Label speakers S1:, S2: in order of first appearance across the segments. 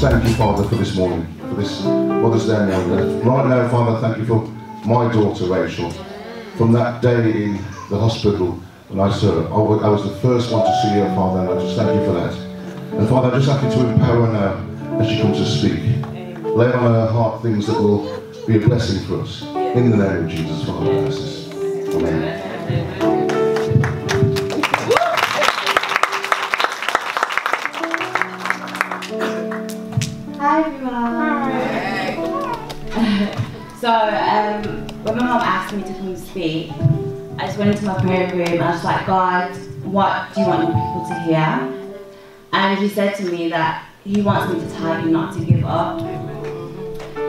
S1: thank you, Father, for this morning, for this Mother's Day morning. Right now, Father, thank you for my daughter, Rachael. From that day in the hospital, when I saw her, I was the first one to see her, Father, and I just thank you for that. And Father, I just ask you to empower her now as she comes to speak. Lay on her heart things that will be a blessing for us. In the name of Jesus, Father, I ask this. Amen.
S2: Hi everyone. so um, when my mom asked me to come speak, I just went into my prayer room and I was like, God, what do you want people to hear? And he said to me that he wants me to tell you not to give up.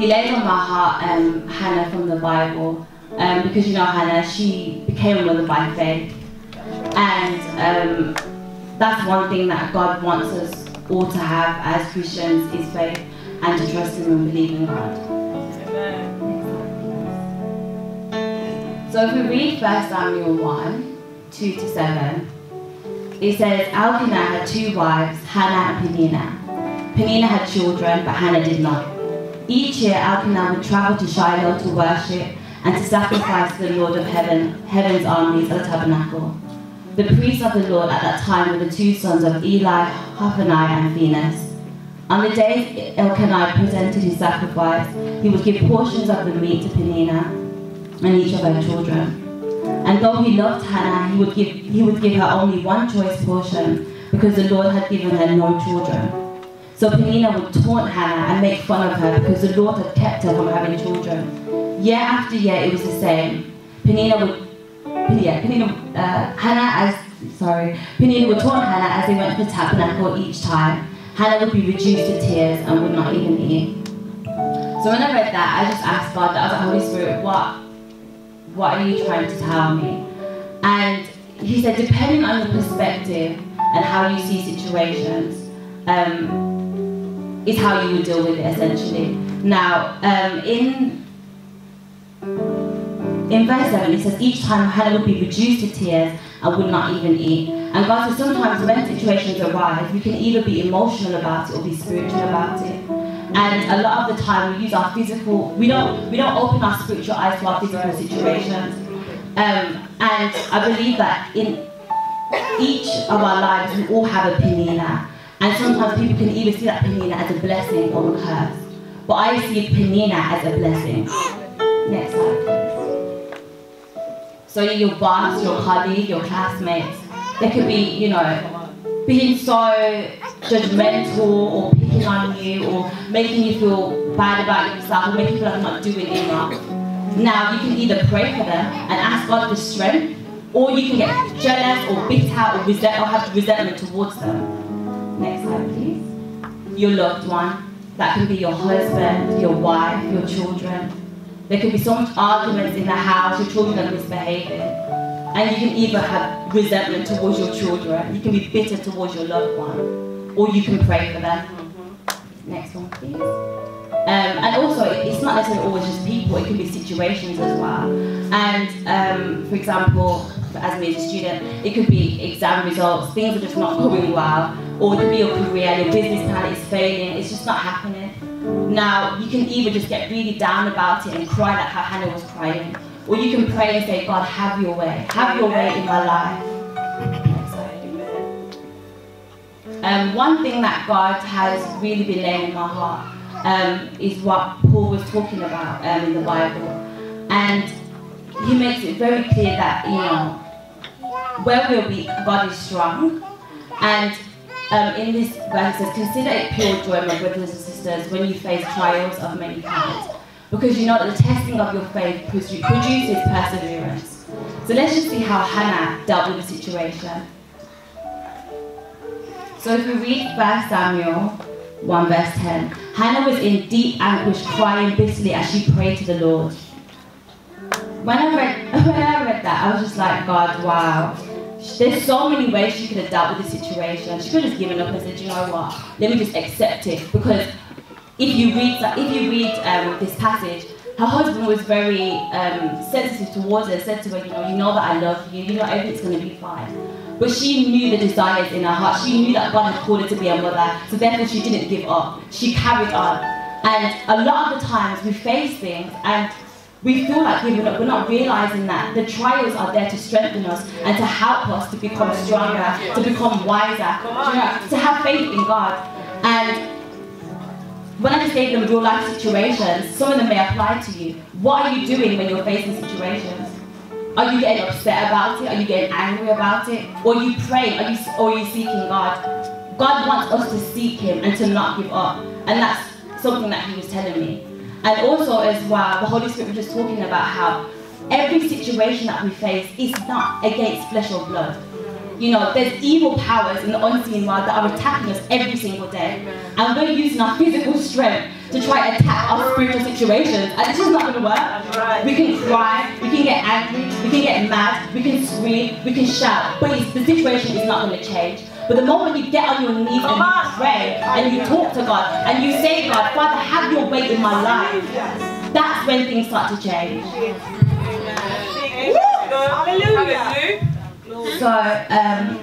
S2: He laid on my heart um, Hannah from the Bible um, because you know Hannah, she became a mother by faith. And um, that's one thing that God wants us all to have as Christians is faith and to trust Him and believe in God. So if we read 1 Samuel 1, 2 to 7, it says, Elkanah had two wives, Hannah and Peninnah. Peninnah had children, but Hannah did not. Each year, Elkanah would travel to Shiloh to worship and to sacrifice to the Lord of heaven, heaven's armies at the tabernacle. The priests of the Lord at that time were the two sons of Eli, Hophni, and Phinehas. On the day Elkanah presented his sacrifice, he would give portions of the meat to Peninnah and each of her children. And though he loved Hannah, he would give he would give her only one choice portion because the Lord had given her no children. So Peninnah would taunt Hannah and make fun of her because the Lord had kept her from having children. Year after year, it was the same. Peninnah would yeah, Peninnah, uh, Hannah as sorry, Peninnah would taunt Hannah as they went to the tabernacle each time. Hannah would be reduced to tears and would not even eat. So when I read that, I just asked God, I was like, Holy Spirit, what, what are you trying to tell me? And He said, depending on your perspective and how you see situations, um, is how you would deal with it essentially. Now, um, in in verse 7, it says, Each time Hannah would be reduced to tears and would not even eat. And God says sometimes when situations arise, we can either be emotional about it or be spiritual about it. And a lot of the time we use our physical, we don't we don't open our spiritual eyes to our physical situations. Um, and I believe that in each of our lives we all have a Peninnah. And sometimes people can either see that Peninnah as a blessing or a curse. But I see Peninnah as a blessing. Next slide. So your boss, your colleague, your classmates, they could be, you know, being so judgmental or picking on you or making you feel bad about yourself or making you feel like you're not doing enough. Now you can either pray for them and ask God for strength, or you can get jealous or bitter or resent or have resentment towards them. Next slide, please. Your loved one. That can be your husband, your wife, your children. There can be so much arguments in the house, your children are misbehaving. And you can either have resentment towards your children, you can be bitter towards your loved one, or you can pray for them. Next one, please. Um, and also, it's not necessarily always just people, it can be situations as well. And um, for example, as me as a student, it could be exam results, things are just not going well, or it could be your career, your business plan is failing, it's just not happening. Now, you can either just get really down about it and cry like how Hannah was crying, or you can pray and say, God, have your way. Have your way in my life. Um, one thing that God has really been laying in my heart um, is what Paul was talking about um, in the Bible. And he makes it very clear that, you know, where we're weak, God is strong. And um, in this verse, it says, Consider it pure joy, my brothers and sisters, when you face trials of many kinds. Because you know that the testing of your faith produces perseverance. So let's just see how Hannah dealt with the situation. So if we read 1 Samuel 1 verse 10, Hannah was in deep anguish, crying bitterly as she prayed to the Lord. When I read when I read that, I was just like, God, wow. There's so many ways she could have dealt with the situation. She could have just given up and said, you know what, let me just accept it. Because if you read if you read um, this passage, her husband was very um, sensitive towards her, said to her, you know, you know that I love you, you know everything's going to be fine. But she knew the desires in her heart. She knew that God had called her to be a mother, so therefore she didn't give up. She carried on. And a lot of the times we face things and we feel like giving up. We're not realizing that the trials are there to strengthen us and to help us to become stronger, to become wiser, to have faith in God. And when I just gave them real life situations, some of them may apply to you. What are you doing when you're facing situations? Are you getting upset about it? Are you getting angry about it? Or you praying? Are you, or are you seeking God? God wants us to seek Him and to not give up. And that's something that He was telling me. And also, as well, the Holy Spirit was just talking about how every situation that we face is not against flesh or blood. You know, there's evil powers in the unseen world that are attacking us every single day. And we're using our physical strength to try and attack our spiritual situations. And it's just not going to work. We can cry, we can get angry, we can get mad, we can scream, we can shout, but the situation is not going to change. But the moment you get on your knees and you pray and you talk to God and you say, God, Father, have your way in my life, that's when things start to change.
S3: Hallelujah.
S2: So, um,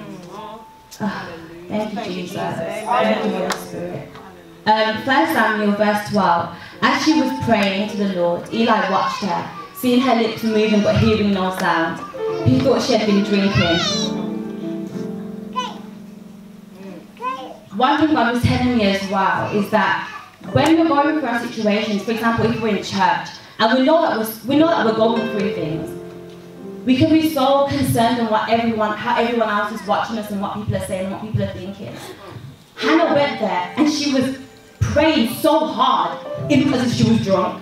S2: ah, thank you, Jesus. Thank you, Holy Spirit. Um, 1 Samuel verse 12. As she was praying to the Lord, Eli watched her, seeing her lips moving but hearing no sound. He thought she had been drinking. One thing God was telling me as well is that when we're going through our situations, for example, if we're in church and we know that we're, we know that we're going through things, we can be so concerned in what everyone, how everyone else is watching us and what people are saying and what people are thinking. Hannah went there and she was praying so hard because if she was drunk.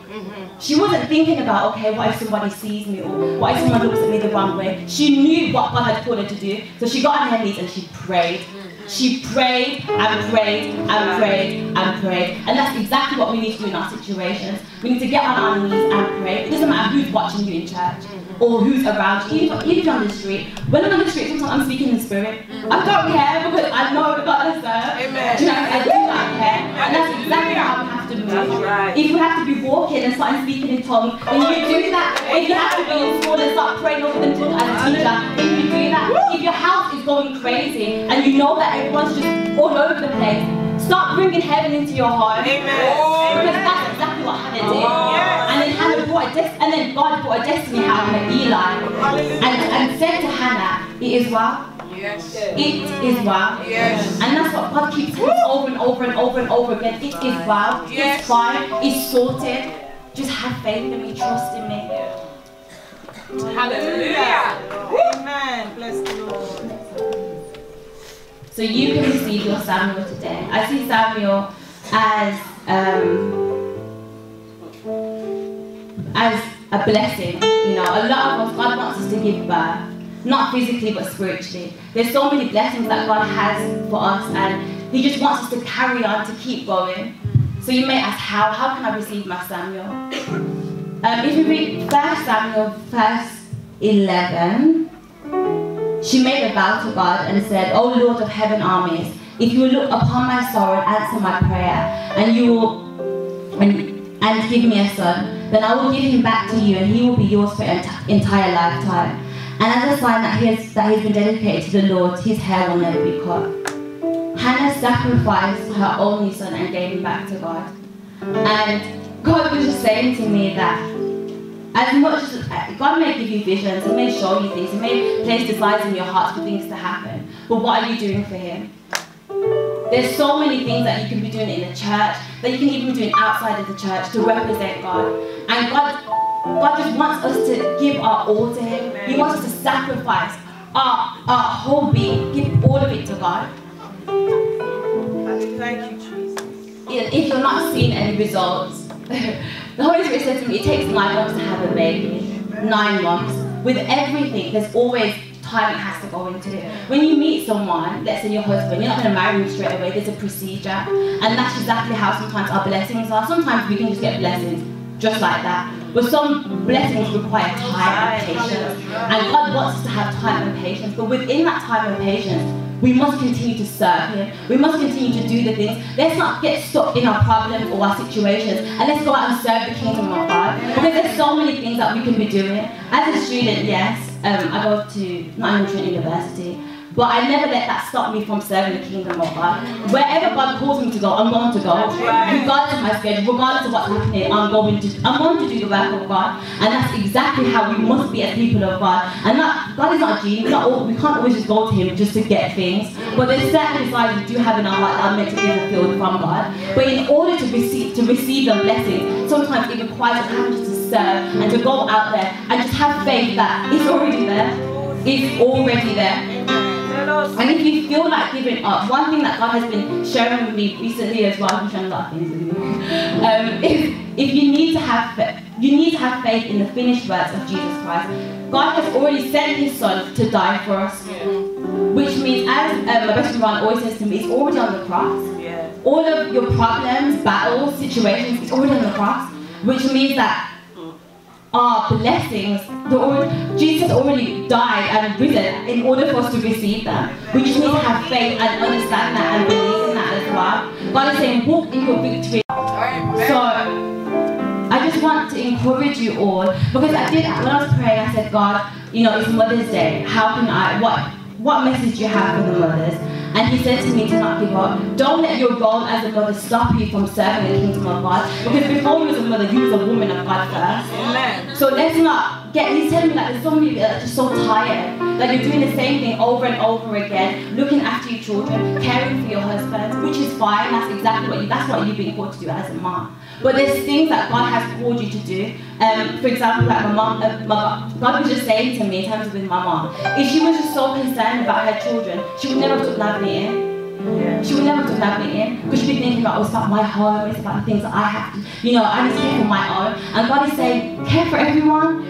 S2: She wasn't thinking about, okay, what if somebody sees me or what if someone looks at me the wrong way? She knew what God had called her to do. So she got on her knees and she prayed. She prayed and prayed and prayed and prayed. And that's exactly what we need to do in our situations. We need to get on our knees and pray. It doesn't matter who's watching you in church or who's around you, even, even on the street. When I'm on the street, sometimes I'm speaking in spirit. I don't care because I know the God is there.
S3: Amen.
S2: Do you know, I do not care. And that's exactly how we have to move.
S3: Right.
S2: If we have to be walking and start speaking in tongues, then you do that. If you have to be in school and start praying over the tongue as a teacher, if you do that. If your house is going crazy and you know that everyone's just all over the place, start bringing heaven into your heart.
S3: Amen.
S2: Because that's exactly what Hannah did.
S3: Yes.
S2: And then a des- and then God put a destiny out of Eli and, and said to Hannah, It is well.
S3: Yes.
S2: It is well.
S3: Yes.
S2: And that's what God keeps saying over and over and over and over again. It is well.
S3: Yes.
S2: It's fine. It's sorted. Just have faith in me. Trust in me.
S3: Hallelujah. Amen. Bless the Lord.
S2: So you can receive your Samuel today. I see Samuel as um, as a blessing. You know, a lot of us, God wants us to give birth, not physically but spiritually. There's so many blessings that God has for us, and He just wants us to carry on, to keep going. So you may ask, how? How can I receive my Samuel? Um, if you read 1 Samuel, verse 11, she made a vow to God and said, O Lord of heaven armies, if you will look upon my sorrow and answer my prayer, and you will and, and give me a son, then I will give him back to you, and he will be yours for an enti- entire lifetime. And as a sign that he has that he's been dedicated to the Lord, his hair will never be cut. Hannah sacrificed her only son and gave him back to God. And God was just saying to me that as much as uh, God may give you visions, He may show you things, He may place desires in your heart for things to happen. But what are you doing for Him? There's so many things that you can be doing in the church, that you can even be doing outside of the church to represent God. And God, God just wants us to give our all to Him. He wants us to sacrifice our, our whole being, give all of it to God.
S3: Thank you, Jesus.
S2: if you're not seeing any results, the Holy Spirit said to me, it takes nine months to have a baby. Nine months. With everything, there's always time it has to go into it. When you meet someone, let's say your husband, you're not going to marry him straight away. There's a procedure. And that's exactly how sometimes our blessings are. Sometimes we can just get blessings just like that. But some blessings require time and patience. And God wants us to have time and patience. But within that time and patience, we must continue to serve Him. We must continue to do the things. Let's not get stuck in our problems or our situations, and let's go out and serve the kingdom of God. Because there's so many things that we can be doing. As a student, yes, um, I go to Nottingham Trent University. But I never let that stop me from serving the kingdom of God. Wherever God calls me to go, I'm going to go. Regardless of my schedule, regardless of what's happening, I'm going to I'm going to do the work of God. And that's exactly how we must be as people of God. And not God is not a genie. Not we can't always just go to him just to get things. But there's certain desires we do have in our heart that are meant to be fulfilled from God. But in order to receive to receive the blessing, sometimes it requires us having to serve and to go out there and just have faith that it's already there. It's already there. And if you feel like giving up, one thing that God has been sharing with me recently as well, I'm sharing a lot of things with you, um, is if you need to have fa- you need to have faith in the finished works of Jesus Christ. God has already sent His Son to die for us, which means, as um, my best friend Ron always says to me, it's already on the cross.
S3: Yeah.
S2: All of your problems, battles, situations, it's already on the cross, which means that our blessings, the Jesus already died and risen in order for us to receive them. We just need to have faith and understand that and believe in that as well. God is saying, walk in your victory. So, I just want to encourage you all because I did when I was praying. I said, God, you know, it's Mother's Day. How can I? What what message do you have for the mothers? And He said to me to not give up. Don't let your role as a mother stop you from serving the kingdom of God. Because before you was a mother, you was a woman of God first.
S3: Amen.
S2: So let's not get. He's telling me like there's so many people that are just so tired that you're doing the same thing over and over again, looking after your children, caring for your husband, which is fine. That's exactly what you. That's what you've been called to do as a mom. But there's things that God has called you to do. Um, for example, like my mom, uh, my, God was just saying to me in terms of with my mom, if she was just so concerned about her children, she would never have took in.
S3: Yeah.
S2: She would never have took Natalie in because she'd be thinking about, oh, it's about my home, it's about the things that I have to, you know, I need to care for my own. And God is saying, care for everyone,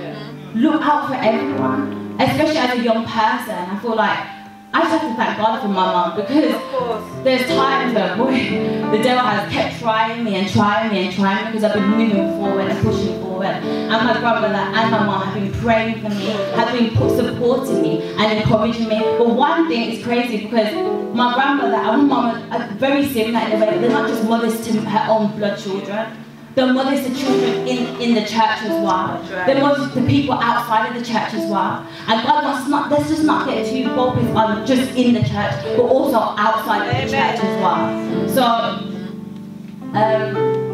S2: look out for everyone, especially as a young person. I feel like I just have to thank God for my mom because there's times where, boy, the devil has kept trying me and trying me and trying me because I've been moving forward and pushing forward. And my grandmother and my mom have been praying for me, have been supporting me and encouraging me. But one thing is crazy because my grandmother and my mom are very similar in a way. They're not just mothers to her own blood children. They're mothers to children in, in the church as well.
S3: Right.
S2: They're mothers to people outside of the church as well. And God wants not let's just not get too focused on just in the church, but also outside of the church as well. So um,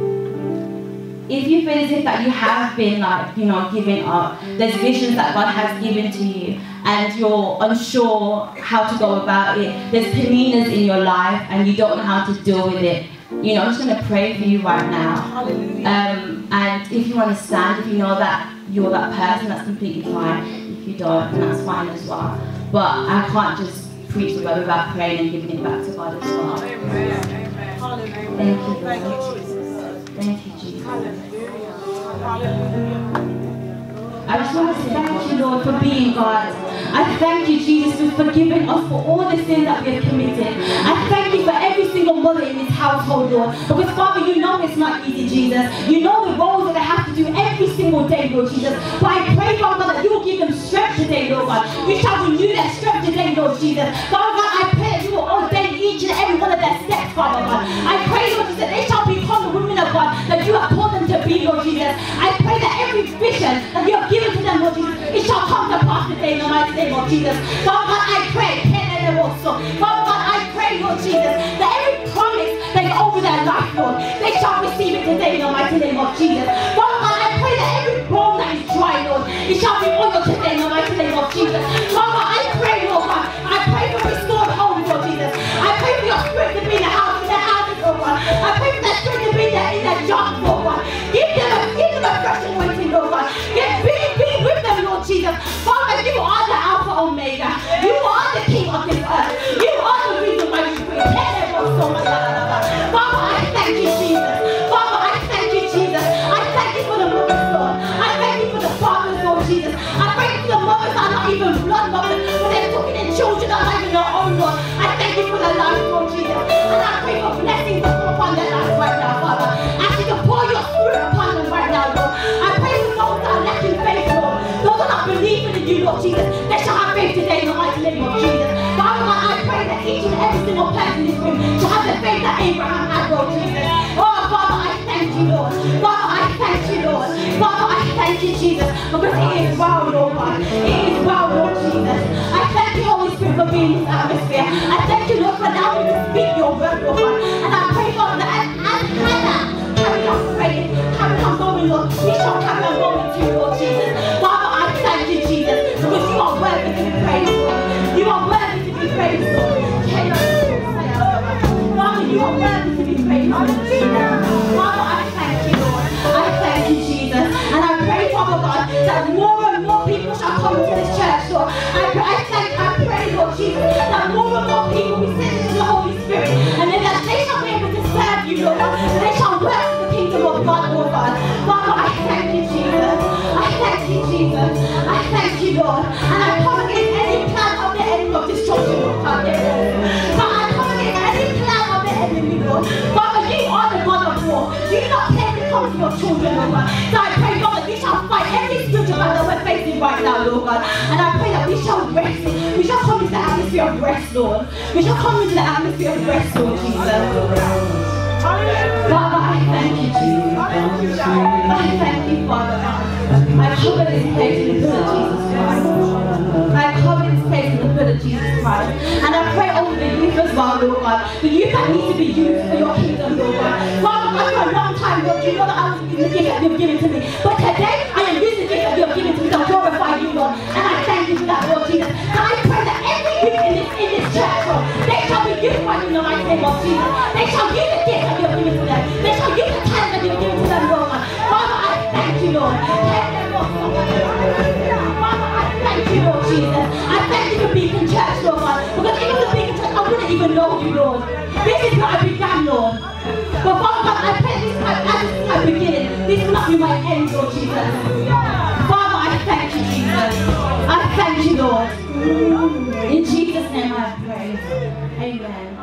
S2: if you feel as if that you have been like, you know, giving up, there's visions that God has given to you and you're unsure how to go about it. There's Peninnahs in your life and you don't know how to deal with it. You know, I'm just gonna pray for you right now.
S3: Hallelujah.
S2: Um, and if you want to stand, if you know that you're that person, that's completely fine. If you don't, then that's fine as well. But I can't just preach the word without praying and giving it back to God as well.
S3: Amen. Amen.
S2: Thank you,
S3: Thank
S2: Lord.
S3: you, Jesus.
S2: Thank you, Jesus.
S3: Hallelujah. Hallelujah.
S2: I just want to say thank you, Lord, for being God. I thank you, Jesus, for forgiving us for all the sins that we have committed. I thank you for every single household, Lord. Because, Father, you know it's not easy, Jesus. You know the roles that they have to do every single day, Lord Jesus. But I pray, Father, that you will give them strength today, Lord God. You shall renew their strength today, Lord Jesus. Father God, I pray that you will ordain each and every one of their steps, Father God. I pray, Lord Jesus, that they shall become the women of God that you have called them to be, Lord Jesus. I pray that every vision that you have given to them, Lord Jesus, it shall come to pass today in the mighty name of Jesus. Father God, I pray, Father God, I pray, Lord Jesus, that every promise that is over their life, Lord, they shall receive it today in the mighty name of Jesus. Jesus. I pray for the mothers that are not even blood mothers, but they're talking in children that are even their own, Lord. I thank you for their life, Lord Jesus. And I pray for blessings to come upon their lives right now, Father. I you to pour your spirit upon them right now, Lord. I pray for those that are lacking faith, Lord. Those that are believing in you, Lord Jesus. They shall have faith today in the mighty name of Jesus. Father I pray that each and every single person in this room to have the faith that Abraham had, Lord Jesus. Oh, you, Lord. Father, I thank you, Lord. Father, I thank you, Jesus, because it is well, Lord God. It is well, Lord Jesus. I thank you, Holy Spirit, for being in this atmosphere. I thank you, Lord, for allowing me speak more people will be sensitive to the Holy Spirit, and then that they shall be able to serve you, Lord. And they shall work for the kingdom of God, Lord God. Father, I thank you, Jesus. I thank you, Jesus. I thank you, Lord. And I come against any plan of the enemy of destruction, Lord God. But I come against any plan of the enemy, Lord. Father, you are the God of war. You do not play with come to your children, Lord God. So I pray, God, that we shall fight every spiritual battle we're facing right now, Lord God. And I pray that we shall rest. We shall into the atmosphere of rest, Lord. We shall come into the atmosphere of rest, Lord Jesus. Father, I thank you, Jesus. I thank you, Father. I cover this place in the blood of Jesus Christ. I cover this place in the blood of Jesus Christ. And I pray over the youth as well, Lord God. The youth that need to be used for your kingdom, Lord God. Father for a long time, Lord, you know that I was the gift that you've given to me. But today, I am using the gift that you've given shall be you in the mighty name of Jesus. They shall use the gift that you've given to them. They shall use the talent that you've given to them, Lord. Father, I thank you, Lord. Father, I thank you, Lord Jesus. I thank you for being in church, Lord God. Because even the being in church, I wouldn't even know you, Lord. This is where I began, Lord. But Father God, I pray this time, as this is my beginning, this will not be my end, Lord Jesus. Father, I thank you, Jesus. I thank you, Lord. In Jesus' name I pray. Amen.